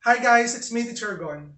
Hi guys, it's me, Teacher Gon.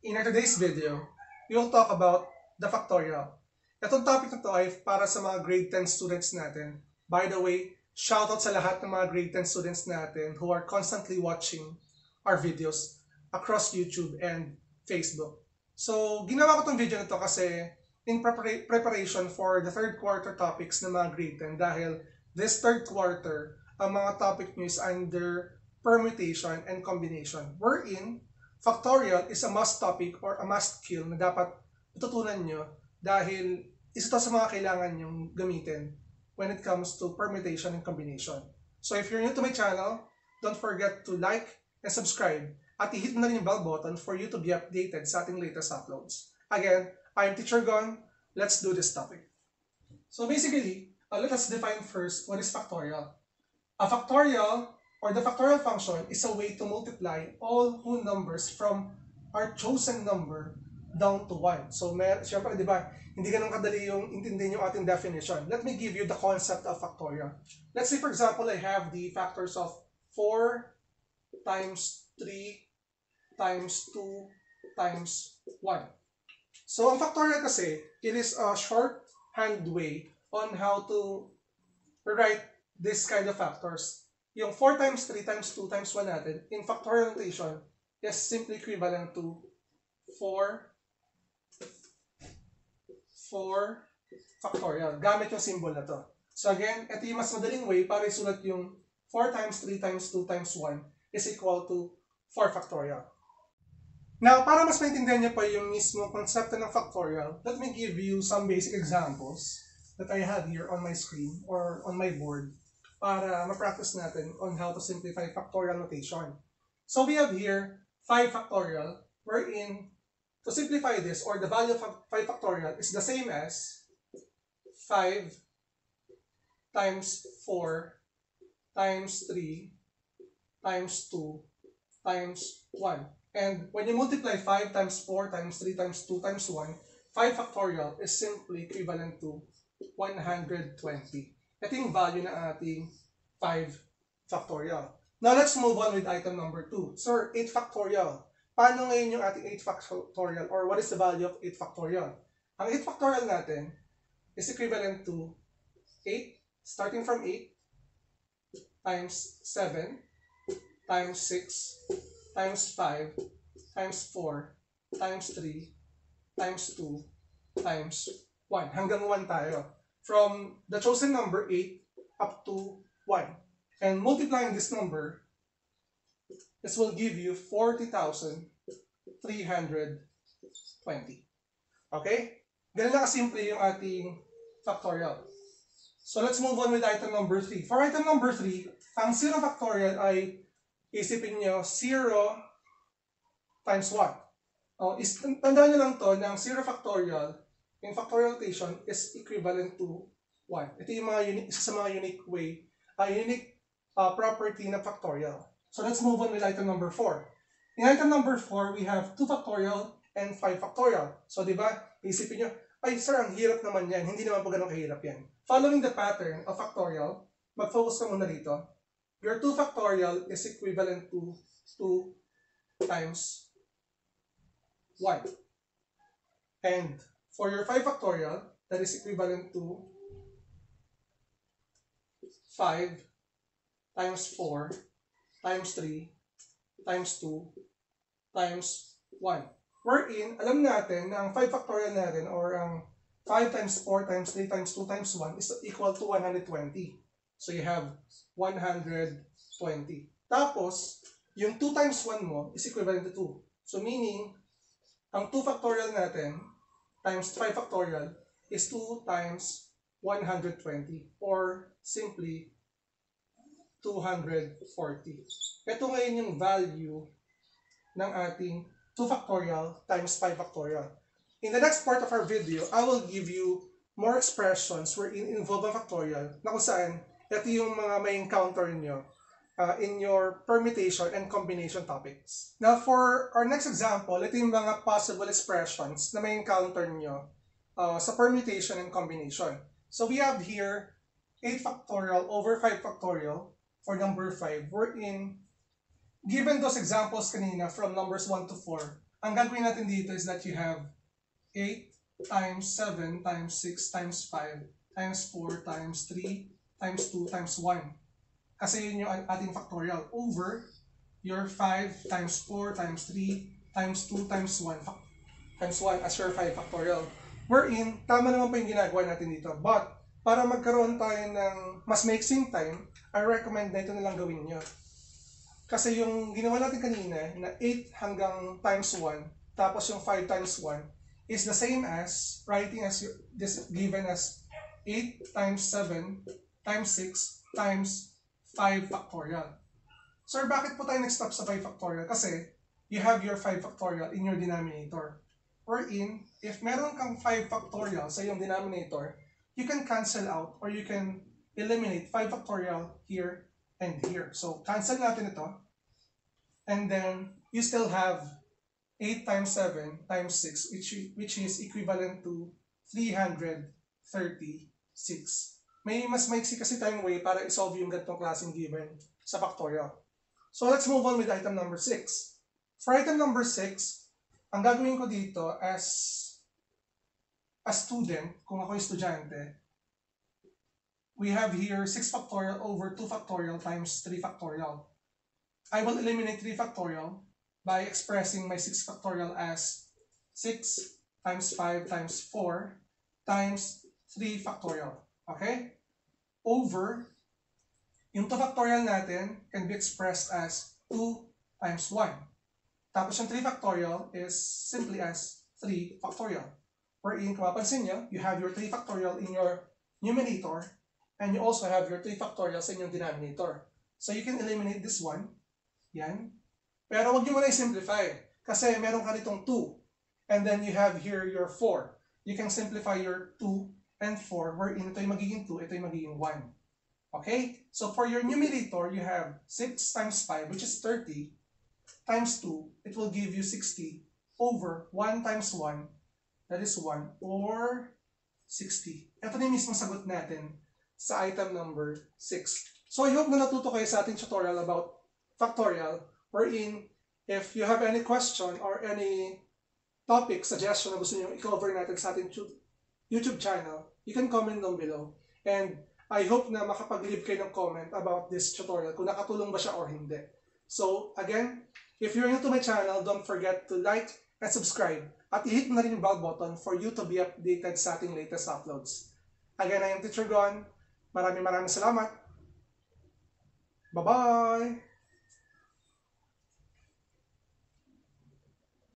In today's video, we will talk about the factorial. Itong topic na to ay para sa mga grade 10 students natin. By the way, shoutout sa lahat ng mga grade 10 students natin who are constantly watching our videos across YouTube and Facebook. So, ginawa ko tong video na to kasi in prepara- preparation for the third quarter topics ng mga grade 10 dahil this third quarter, ang mga topic nyo is under permutation and combination. Wherein, factorial is a must topic or a must skill na dapat tututunan nyo dahil isa to sa mga kailangan nyong gamitin when it comes to permutation and combination. So if you're new to my channel, don't forget to like and subscribe at i-hit na rin yung bell button for you to be updated sa ating latest uploads. Again, I'm Teacher Gon. Let's do this topic. So basically, uh, let us define first what is factorial. A factorial or the factorial function is a way to multiply all whole numbers from our chosen number down to 1. So, mer syempre, di ba, hindi ganun kadali yung intindihin yung ating definition. Let me give you the concept of factorial. Let's say, for example, I have the factors of 4 times 3 times 2 times 1. So, ang factorial kasi, it is a shorthand way on how to write this kind of factors yung 4 times 3 times 2 times 1 natin, in factorial notation, is simply equivalent to 4 4 factorial. Gamit yung symbol na to. So again, ito yung mas madaling way para isulat yung 4 times 3 times 2 times 1 is equal to 4 factorial. Now, para mas maintindihan niyo pa yung mismo konsepto ng factorial, let me give you some basic examples that I have here on my screen or on my board para ma-practice natin on how to simplify factorial notation. So we have here 5 factorial wherein to simplify this or the value of 5 factorial is the same as 5 times 4 times 3 times 2 times 1. And when you multiply 5 times 4 times 3 times 2 times 1, 5 factorial is simply equivalent to 120. Ito yung value ng ating 5 factorial. Now, let's move on with item number 2. Sir, 8 factorial. Paano ngayon yung ating 8 factorial or what is the value of 8 factorial? Ang 8 factorial natin is equivalent to 8, starting from 8, times 7, times 6, times 5, times 4, times 3, times 2, times 1. Hanggang 1 tayo. From the chosen number 8 up to 1. And multiplying this number, this will give you 40,320. Okay? Ganun lang kasimple yung ating factorial. So let's move on with item number 3. For item number 3, ang 0 factorial ay isipin nyo 0 times 1. Oh, is, tandaan nyo lang to na ang 0 factorial in factorial notation is equivalent to 1. Ito yung mga unique, isa sa mga unique way, uh, unique uh, property ng factorial. So let's move on with item number 4. In item number 4, we have 2 factorial and 5 factorial. So di ba, isipin nyo, ay sir, ang hirap naman yan. Hindi naman po ganun kahirap yan. Following the pattern of factorial, mag-focus ka muna dito. Your 2 factorial is equivalent to 2 times 1. And for your 5 factorial, that is equivalent to 5 times 4 times 3 times 2 times 1. Wherein, alam natin na ang 5 factorial natin or ang 5 times 4 times 3 times 2 times 1 is equal to 120. So you have 120. Tapos, yung 2 times 1 mo is equivalent to 2. So meaning, ang 2 factorial natin times 5 factorial is 2 times 120 or simply 240. Ito ngayon yung value ng ating 2 factorial times 5 factorial. In the next part of our video, I will give you more expressions wherein involve ang factorial na kung saan ito yung mga may encounter nyo uh, in your permutation and combination topics. Now, for our next example, ito yung mga possible expressions na may encounter nyo uh, sa permutation and combination. So, we have here 8 factorial over 5 factorial for number 5, wherein given those examples kanina from numbers 1 to 4, ang gagawin natin dito is that you have 8 times 7 times 6 times 5 times 4 times 3 times 2 times 1. Kasi yun yung ating factorial over your 5 times 4 times 3 times 2 times 1 fac- times 1 as your 5 factorial. Wherein, tama naman pa yung ginagawa natin dito. But, para magkaroon tayo ng mas maiksing time, I recommend na ito nilang gawin nyo. Kasi yung ginawa natin kanina na 8 hanggang times 1, tapos yung 5 times 1, is the same as writing as this given as 8 times 7 times 6 times 5 factorial. Sir, bakit po tayo nag-stop sa 5 factorial? Kasi you have your 5 factorial in your denominator. Wherein, if meron kang 5 factorial sa iyong denominator, you can cancel out or you can eliminate 5 factorial here and here. So, cancel natin ito. And then, you still have 8 times 7 times 6, which, which is equivalent to 336. May mas maiksi kasi tayong way para isolve yung ganitong klaseng given sa factorial. So, let's move on with item number 6. For item number 6, ang gagawin ko dito as a student, kung ako estudyante, we have here 6 factorial over 2 factorial times 3 factorial. I will eliminate 3 factorial by expressing my 6 factorial as 6 times 5 times 4 times 3 factorial. Okay? Over, yung 2 factorial natin can be expressed as 2 times 1. Tapos yung 3 factorial is simply as 3 factorial. Wherein, kung mapansin nyo, you have your 3 factorial in your numerator and you also have your 3 factorial sa inyong denominator. So you can eliminate this one. Yan. Pero wag nyo muna i-simplify. Kasi meron ka nitong 2. And then you have here your 4. You can simplify your 2 and 4 wherein ito yung magiging 2, ito yung magiging 1. Okay? So for your numerator, you have 6 times 5, which is 30, times 2, it will give you 60 over 1 times 1, that is 1, or 60. Ito na yung mismo sagot natin sa item number 6. So I hope na natuto kayo sa ating tutorial about factorial, wherein if you have any question or any topic, suggestion na gusto nyo i-cover natin sa ating YouTube channel, you can comment down below. And I hope na makapag-leave kayo ng comment about this tutorial, kung nakatulong ba siya or hindi. So, again, if you're new to my channel, don't forget to like and subscribe. At i-hit mo na rin yung bell button for you to be updated sa ating latest uploads. Again, I am Teacher Gon. Maraming maraming salamat. Bye-bye!